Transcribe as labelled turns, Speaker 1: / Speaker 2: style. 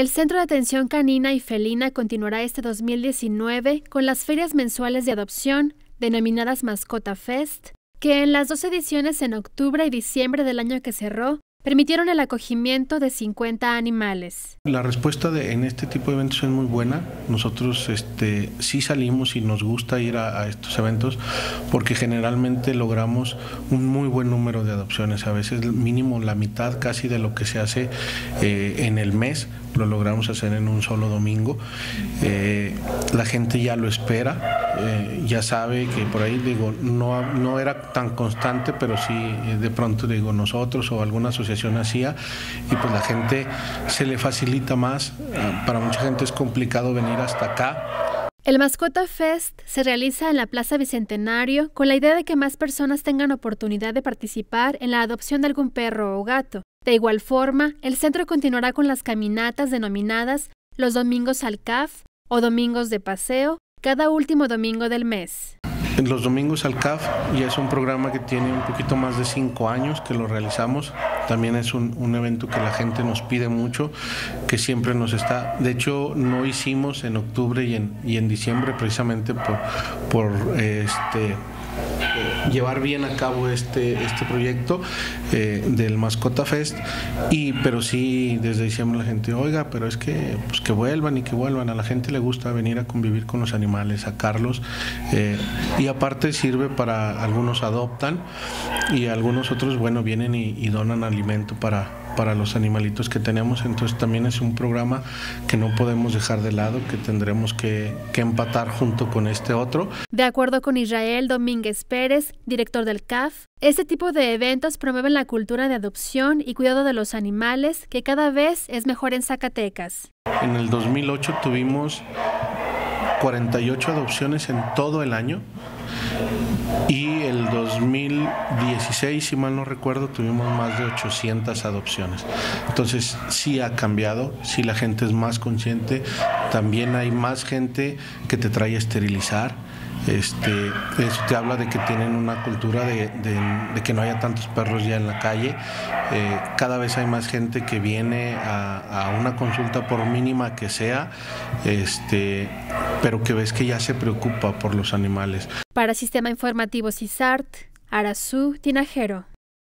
Speaker 1: El Centro de Atención Canina y Felina continuará este 2019 con las ferias mensuales de adopción, denominadas Mascota Fest, que en las dos ediciones en octubre y diciembre del año que cerró permitieron el acogimiento de 50 animales.
Speaker 2: La respuesta de, en este tipo de eventos es muy buena. Nosotros este, sí salimos y nos gusta ir a, estos eventos porque generalmente logramos un muy buen número de adopciones, a veces mínimo la mitad casi de lo que se hace eh, en el mes lo logramos hacer en un solo domingo. Eh, la gente ya lo espera, eh, ya sabe que por ahí digo, no, no era tan constante, pero sí de pronto digo nosotros o alguna asociación hacía y pues la gente se le facilita más. Ah, para mucha gente es complicado venir hasta acá.
Speaker 1: El Mascota Fest se realiza en la Plaza Bicentenario con la idea de que más personas tengan oportunidad de participar en la adopción de algún perro o gato. De igual forma, el centro continuará con las caminatas denominadas los domingos al CAF o domingos de paseo cada último domingo del mes.
Speaker 2: Los domingos al CAF ya es un programa que tiene un poquito más de cinco años que lo realizamos. También es un, evento que la gente nos pide mucho, que siempre nos está. De hecho, no hicimos en octubre y en, y en diciembre precisamente por, por este llevar bien a cabo este, este proyecto eh, del Mascota Fest. Y, pero sí, desde diciembre la gente, oiga, pero es que, pues que vuelvan y que vuelvan. A la gente le gusta venir a convivir con los animales, sacarlos. Eh, y aparte sirve para, algunos adoptan y algunos otros, bueno, vienen y donan alimento para, para los animalitos que tenemos. Entonces también es un programa que no podemos dejar de lado, que tendremos que, empatar junto con este otro.
Speaker 1: De acuerdo con Israel Domínguez Pérez, director del CAF, este tipo de eventos promueven la cultura de adopción y cuidado de los animales, que cada vez es mejor en Zacatecas.
Speaker 2: En el 2008 tuvimos 48 adopciones en todo el año y el 2016, si mal no recuerdo, tuvimos más de 800 adopciones. Entonces sí ha cambiado, sí la gente es más consciente, también hay más gente que te trae a esterilizar este, eso te habla de que tienen una cultura de, que no haya tantos perros ya en la calle. Eh, cada vez hay más gente que viene a, una consulta por mínima que sea, este, pero que ves que ya se preocupa por los animales.
Speaker 1: Para Sistema Informativo CISART, Arazú Tinajero.